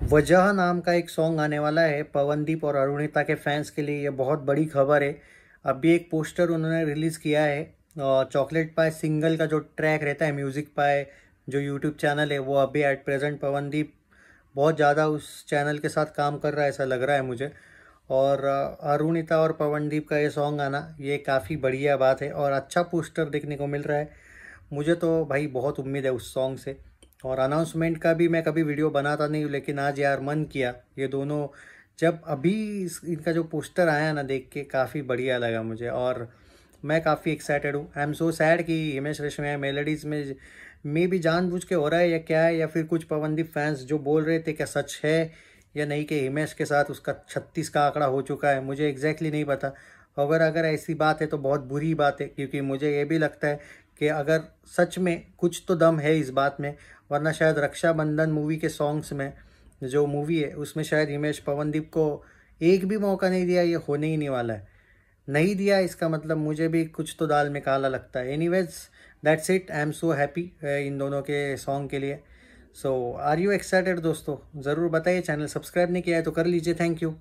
वजह नाम का एक सॉन्ग आने वाला है, पवनदीप और अरुणिता के फैंस के लिए ये बहुत बड़ी खबर है। अभी एक पोस्टर उन्होंने रिलीज़ किया है चॉकलेट पाए सिंगल का जो ट्रैक रहता है म्यूज़िक पाए जो यूट्यूब चैनल है, वो अभी एट प्रेजेंट पवनदीप बहुत ज़्यादा उस चैनल के साथ काम कर रहा है, ऐसा लग रहा है मुझे। और अरुणिता और पवनदीप का ये सॉन्ग आना, ये काफ़ी बढ़िया बात है और अच्छा पोस्टर देखने को मिल रहा है। मुझे तो भाई बहुत उम्मीद है उस सॉन्ग से। और अनाउंसमेंट का भी मैं कभी वीडियो बनाता नहीं हूँ, लेकिन आज यार मन किया ये दोनों। जब अभी इनका जो पोस्टर आया ना देख के काफ़ी बढ़िया लगा मुझे और मैं काफ़ी एक्साइटेड हूँ। आई एम सो सैड कि हिमेश रेशमिया मेलेडीज़ में मे भी जानबूझ के हो रहा है या क्या है, या फिर कुछ पवनदीप फैंस जो बोल रहे थे क्या सच है या नहीं कि हिमेश के साथ उसका छत्तीस का आंकड़ा हो चुका है, मुझे एग्जैक्टली exactly नहीं पता। अगर अगर ऐसी बात है तो बहुत बुरी बात है, क्योंकि मुझे ये भी लगता है कि अगर सच में कुछ तो दम है इस बात में, वरना शायद रक्षाबंधन मूवी के सॉन्ग्स में जो मूवी है, उसमें शायद हिमेश पवनदीप को एक भी मौका नहीं दिया, ये होने ही नहीं वाला है। नहीं दिया इसका मतलब मुझे भी कुछ तो दाल में काला लगता है। Anyways that's it I am so happy इन दोनों के सॉन्ग के लिए। सो आर यू एक्साइटेड दोस्तों? ज़रूर बताइए चैनल सब्सक्राइब नहीं किया है तो कर लीजिए। Thank you